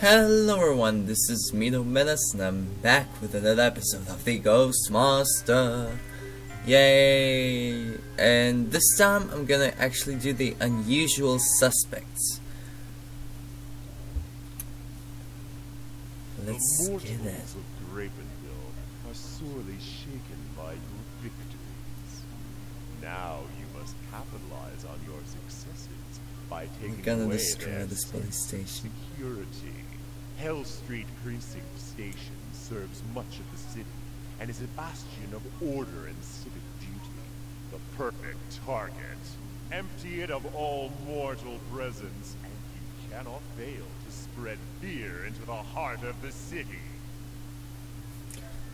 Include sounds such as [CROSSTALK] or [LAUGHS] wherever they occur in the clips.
Hello everyone, this is Mino Menace and I'm back with another episode of the Ghost Master. Yay! And this time I'm gonna actually do the unusual suspects. Let's the get it. of Gravenville are sorely shaken by your victories. Now you must capitalize on your successes by taking gonna away destroy their this police station. security. Hell Street Precinct Station serves much of the city and is a bastion of order and civic duty. The perfect target. Empty it of all mortal presence, and you cannot fail to spread fear into the heart of the city.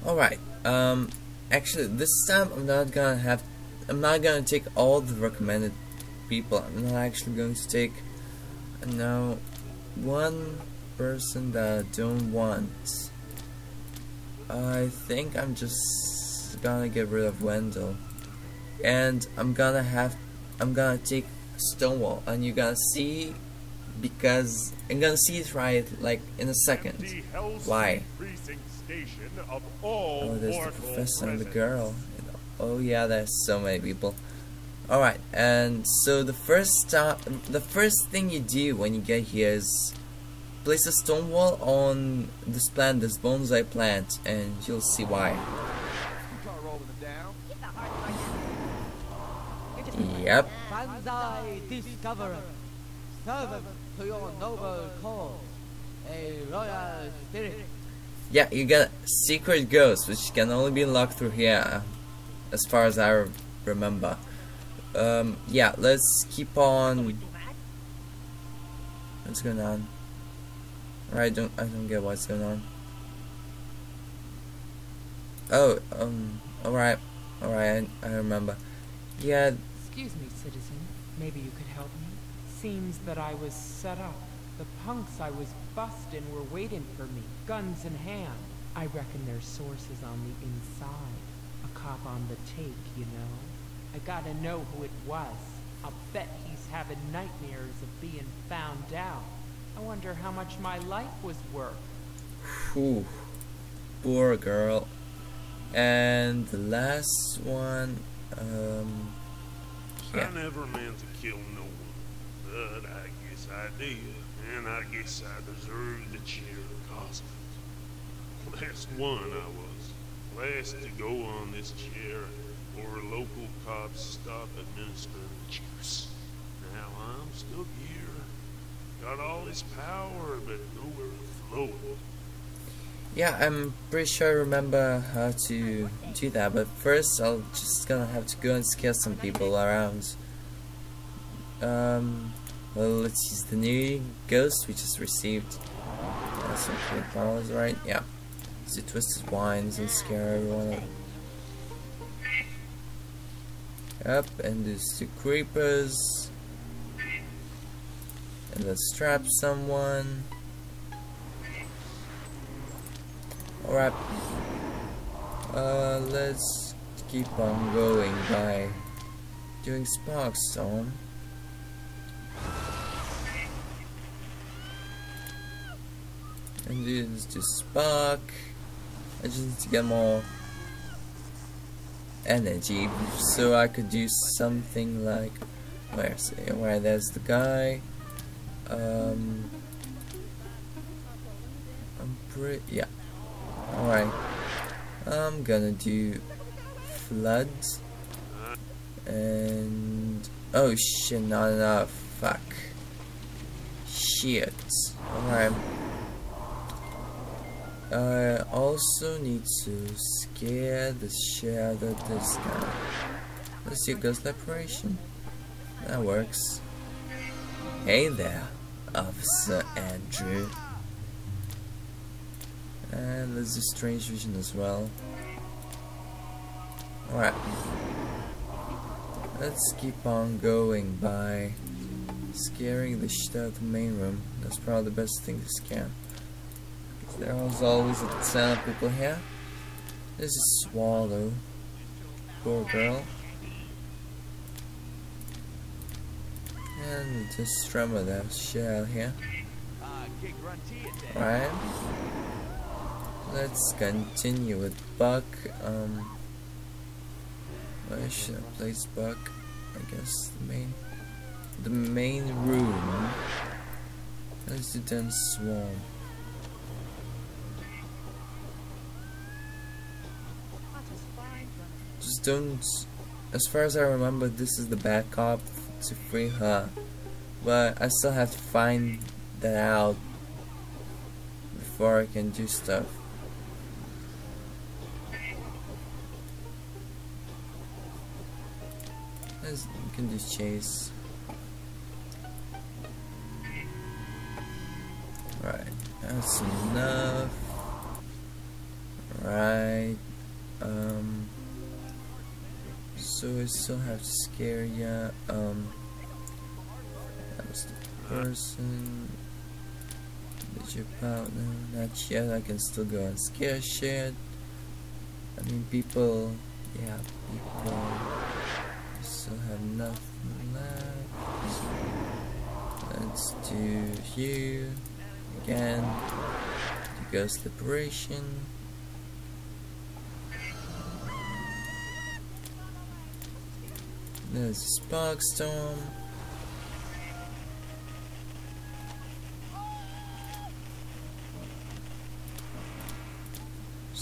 Alright, um, actually this time I'm not gonna have, I'm not gonna take all the recommended people, I'm not actually going to take, uh, no, one person that I don't want. I think I'm just gonna get rid of Wendell. And I'm gonna have, I'm gonna take Stonewall, and you're gonna see, because, I'm gonna see it right, like, in a second. Why? Street Precinct Station of all Oh, there's the professor and the girl. Oh yeah, there's so many people. All right, and so the first uh, the first thing you do when you get here is place a stone wall on this plant, this bonsai plant, and you'll see why. Yep. Banzai Discoverer, servant to your noble cause, a royal spirit. Yeah, you get secret ghost, which can only be unlocked through here, as far as I remember. Um, yeah, let's keep on. What's going on? I don't, I don't get what's going on. Oh, um, alright, alright, I, I remember. Yeah, Excuse me, citizen. Maybe you could help me? Seems that I was set up. The punks I was busting were waiting for me, guns in hand. I reckon their source is on the inside. A cop on the take, you know? I gotta know who it was. I'll bet he's having nightmares of being found out. I wonder how much my life was worth. whew, poor girl. And the last one, um, yeah. I never meant to kill no one, but I guess I did, and I guess I deserved the chair of cosmos. Last one I was, last to go on this chair, or local cops stop administering the juice. Now I'm stuck here, got all this power, but nowhere to float. Yeah, I'm pretty sure I remember how to do that, but first I'll just gonna have to go and scare some people around. Um, well, let's use the new ghost we just received. Uh, some cool powers, right? Yeah. The twisted wines and scare everyone. Up, and there's two creepers. And let's trap someone. Alright. Uh, let's keep on going by doing Spark Storm. And this to Spark. I just need to get more energy so I could do something like where's? Where there's the guy. Um I'm pretty yeah. Alright. I'm gonna do flood and oh shit not enough fuck. Shit. Alright. I also need to scare the shit out of this guy. Let's do ghost liberation that works. Hey there officer Andrew and there's a strange vision as well. Alright. Let's keep on going by scaring the shit out of the main room. That's probably the best thing to scare. There was always a ton of people here. This is Swallow. Poor girl. And just remember that out here. Right. Let's continue with Buck. Um, where should I place Buck? I guess the main, the main room. Let's do then Swarm. Just don't. As far as I remember, this is the backup to free her, but I still have to find that out before I can do stuff. Can do chase. Right, that's enough. Right. Um. So I still have to scare ya. Um. That the person. Did you pout? No, not yet. I can still go and scare shit. I mean, people. Yeah, people. Still have nothing left. Let's do you again. Do ghost liberation. There's a Spark Storm.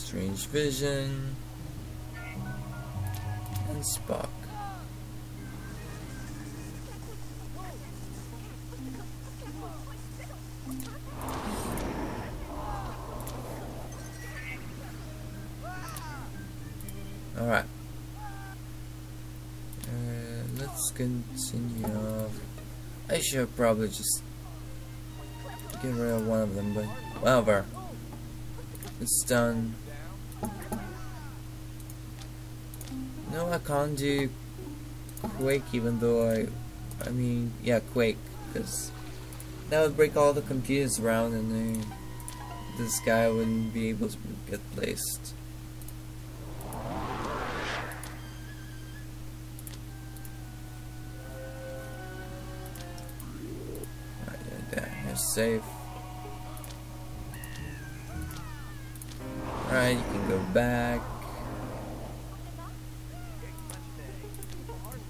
Strange Vision. And Spock. Alright. Uh, let's continue. I should probably just get rid of one of them, but whatever. It's done. No, I can't do Quake even though I, I mean, yeah, Quake, because that would break all the computers around and this guy wouldn't be able to get placed. Right, safe. You can go back.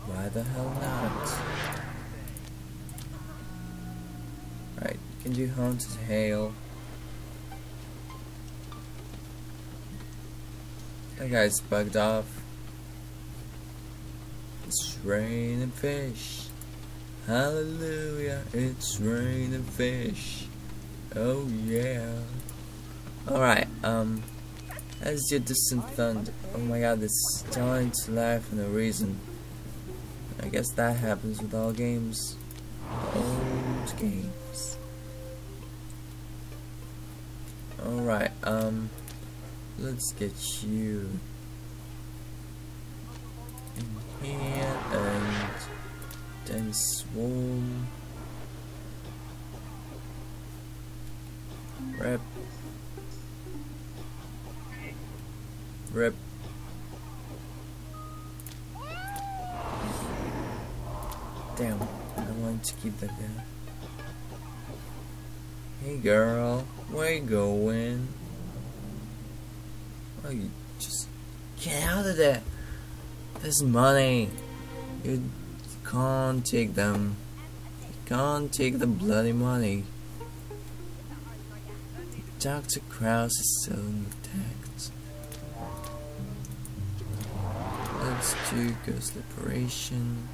Why the hell not? Right, you can do Haunted Hail. That guy's bugged off. It's raining fish. Hallelujah, it's raining fish. Oh yeah. Alright, um, as your distant thunder. Oh my god, this to laugh for no reason. I guess that happens with all games. Old games. Alright, um, let's get you in here and then swarm. Rep. Rip. Damn, I want to keep that guy. Hey girl, where you going? Oh, you just get out of there. There's money. You can't take them. You can't take the bloody money. Dr. Kraus is still intact. Let's do Ghost Liberation.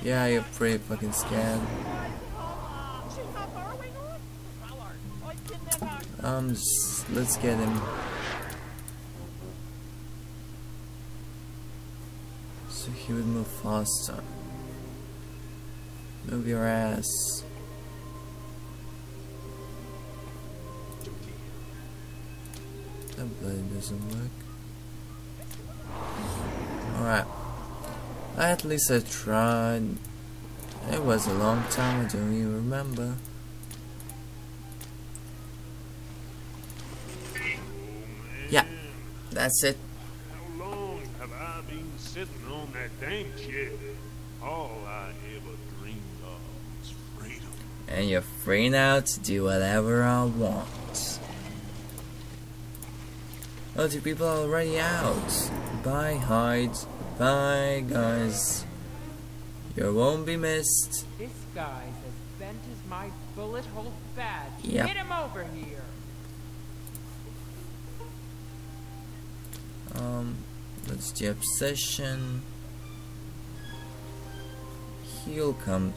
Yeah, you're pretty fucking scared. Um, let's get him. he would move faster. Move your ass. That blade doesn't work. Alright. At least I tried. It was a long time, I don't even remember. Yeah, that's it sitting on that damn chair? All I ever dreamed of was freedom. And you're free now to do whatever I want. Oh, two people are already out. Bye, Hyde. Bye, guys. You won't be missed. This guy's as bent as my bullet hole badge. Yep. Get him over here. Um, let's do obsession. He'll come.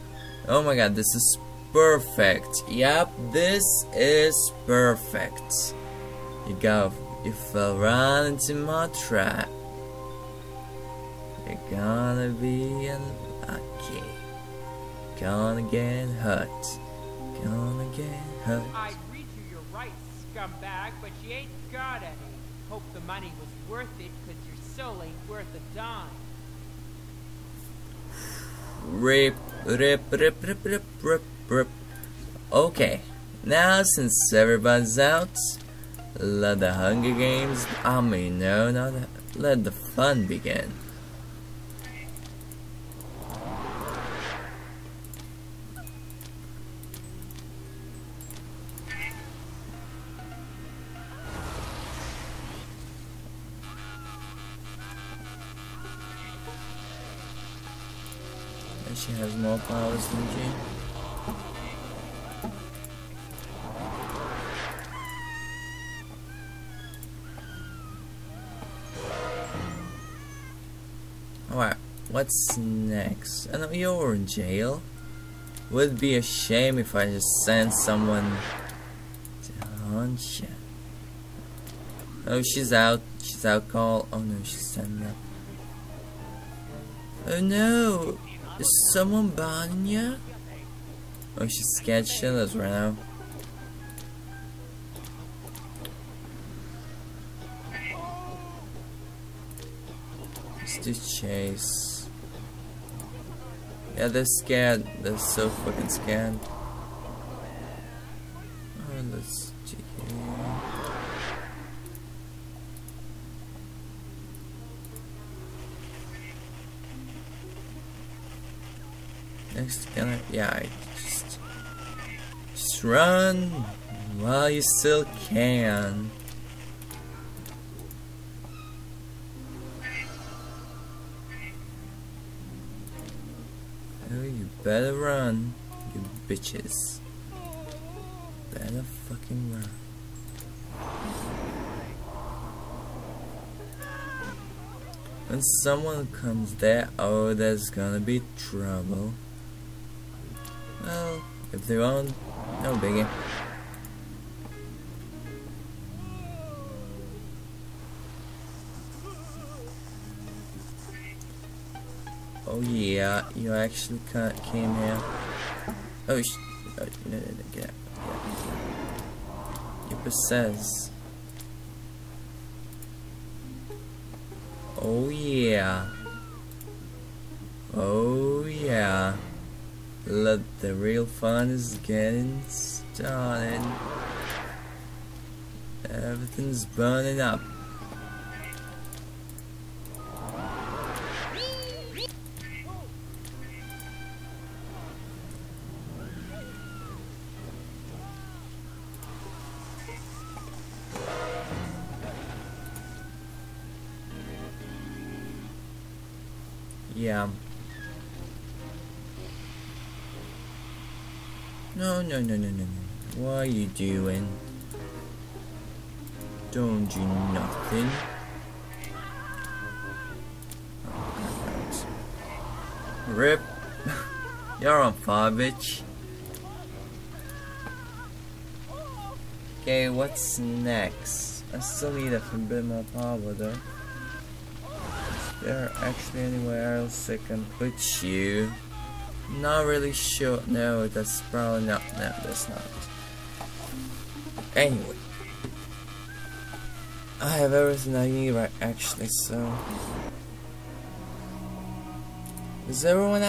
Oh my god, this is perfect. Yep, this is perfect. You go. You fell right into my trap. You're gonna be unlucky. Gonna get hurt. Gonna get hurt. I'd read you your rights, scumbag, but you ain't got any. Hope the money was worth it, cause soul worth a dime. Rip, rip, rip, rip, rip, rip, rip. Okay, now since everybody's out, let the Hunger Games, I mean, no, not let the fun begin. And she has more powers than Jean. Alright, what's next? And you're in jail. Would be a shame if I just sent someone to you. Oh, she's out. She's out call. Oh no, she's standing up. Oh no! Is someone bothering you? Oh, she's scared shitless right now. Let's do chase. Yeah, they're scared. They're so fucking scared. Oh, let's do here. Next, gonna yeah, I just just run while you still can. Oh, you better run, you bitches. Better fucking run. When someone comes there, oh, there's gonna be trouble. If they won't, no biggie. Oh yeah, you actually ca- came here. Oh, sh oh no, no, no, get out. Get out. Possess. Oh yeah. Oh yeah. Let the real fun is getting started. Everything's burning up. Yeah. No, no, no, no, no, no. What are you doing? Don't do nothing. Rip. [LAUGHS] You're on fire, bitch. Okay, what's next? I still need a bit more power though. Is there actually anywhere else I can put you? Not really sure. No, that's probably not. No, that's not. Anyway. I have everything I need right actually, so. Is everyone